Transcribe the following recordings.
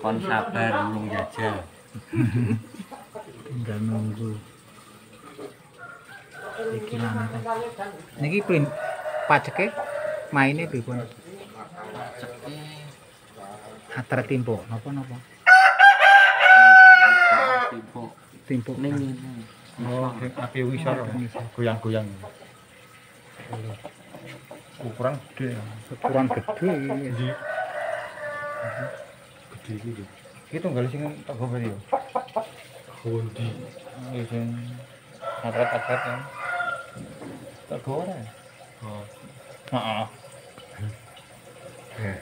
Kon sabar nung jajal Tinggal nunggu. Iki mana kan? Niki print pajeke maine pripun? ceke Atar timpo, napa napa? tipu Timpo. ning ngene Oh, api wisor goyang-goyang. Ukuran gede. Ukuran gede iki. Gede iki. Iki tunggal sing tak gowo yo. Hondi. Iki sing atret-atret ya. Tak gowo ora? Oh. Heeh. Eh.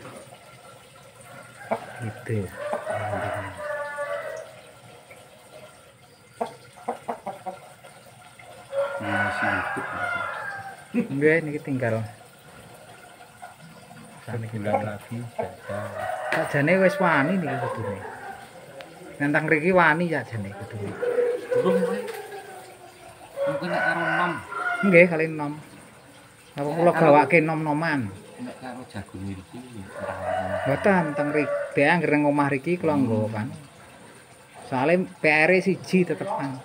Gitu. masih ikut Enggak, ini tinggal satu bulan lagi jajal Sakjane wis wani niki kudune. Nentang mriki wani sakjane kudune. belum wae mungkin nek karo nom Nggih, kali enom. Apa kula gawake nom-noman? nek karo jagung iki Mboten teng mriki. Dhek anggere nang omah riki kula nggawa kan. Soale PR -e siji tetepan.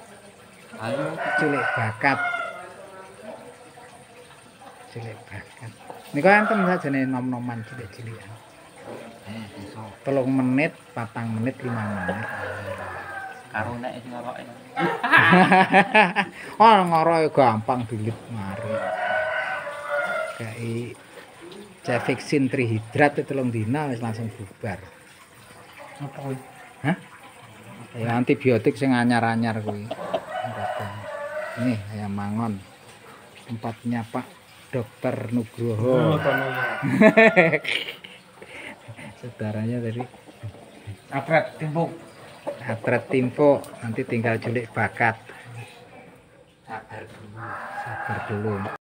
ayo Cilik bakat. Cilik bakat. Niku enten sakjane nom-noman cilik-cilikan. eh iso menit, patang menit, lima menit. karo nek sing oh ngoroe gampang dilit mari. Kayak cefixin trihidrat itu telung dina wis langsung bubar. Apa kuwi hah? Ya antibiotik sing anyar-anyar kuwi. Nih ayam mangon. Tempatnya Pak Dokter Nugroho. Saudaranya tadi. Atret timbuk atret timpo nanti tinggal julik bakat. Sabar dulu. Sabar dulu